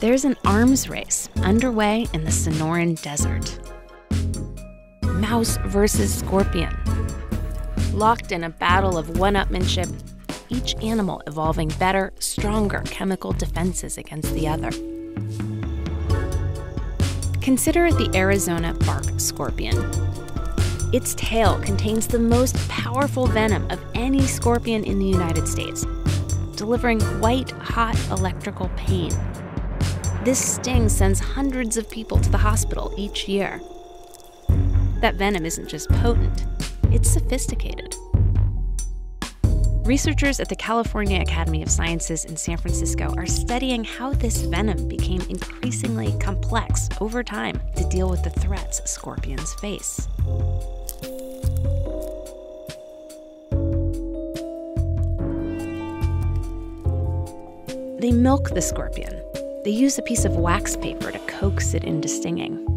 there's an arms race underway in the Sonoran Desert. Mouse versus scorpion. Locked in a battle of one upmanship, each animal evolving better, stronger chemical defenses against the other. Consider the Arizona bark scorpion. Its tail contains the most powerful venom of any scorpion in the United States, delivering white hot electrical pain. This sting sends hundreds of people to the hospital each year. That venom isn't just potent, it's sophisticated. Researchers at the California Academy of Sciences in San Francisco are studying how this venom became increasingly complex over time to deal with the threats scorpions face. They milk the scorpion. They use a piece of wax paper to coax it into stinging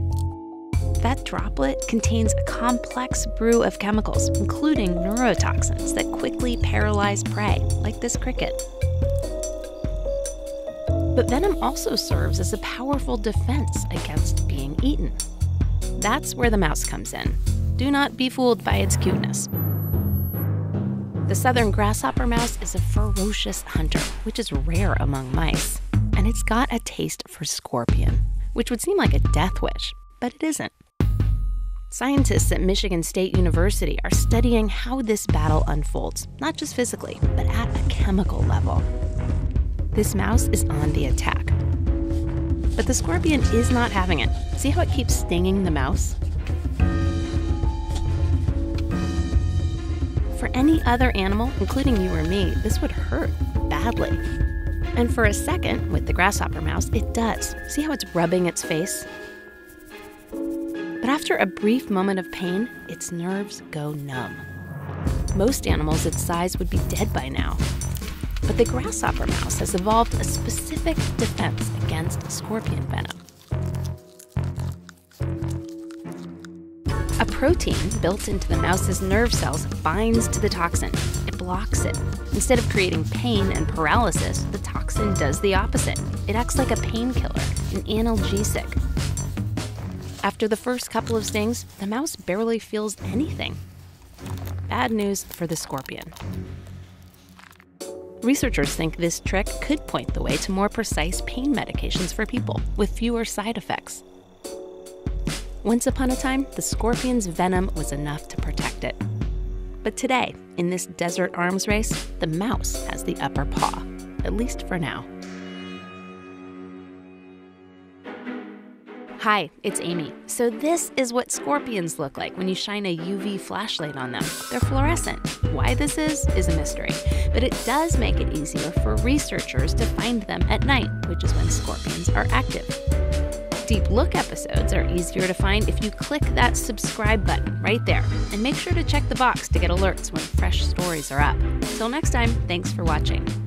that droplet contains a complex brew of chemicals, including neurotoxins that quickly paralyze prey, like this cricket. But venom also serves as a powerful defense against being eaten. That's where the mouse comes in. Do not be fooled by its cuteness. The southern grasshopper mouse is a ferocious hunter, which is rare among mice. It's got a taste for scorpion, which would seem like a death wish, but it isn't. Scientists at Michigan State University are studying how this battle unfolds, not just physically, but at a chemical level. This mouse is on the attack. But the scorpion is not having it. See how it keeps stinging the mouse? For any other animal, including you or me, this would hurt badly. And for a second, with the grasshopper mouse, it does. See how it's rubbing its face? But after a brief moment of pain, its nerves go numb. Most animals its size would be dead by now. But the grasshopper mouse has evolved a specific defense against scorpion venom. A protein built into the mouse's nerve cells binds to the toxin. Blocks it. Instead of creating pain and paralysis, the toxin does the opposite. It acts like a painkiller, an analgesic, after the first couple of stings, the mouse barely feels anything. Bad news for the scorpion. Researchers think this trick could point the way to more precise pain medications for people with fewer side effects. Once upon a time, the scorpion's venom was enough to protect it. But today, in this desert arms race, the mouse has the upper paw, at least for now. Hi, it's Amy. So, this is what scorpions look like when you shine a UV flashlight on them. They're fluorescent. Why this is, is a mystery. But it does make it easier for researchers to find them at night, which is when scorpions are active. Deep Look episodes are easier to find if you click that subscribe button right there. And make sure to check the box to get alerts when fresh stories are up. Till next time, thanks for watching.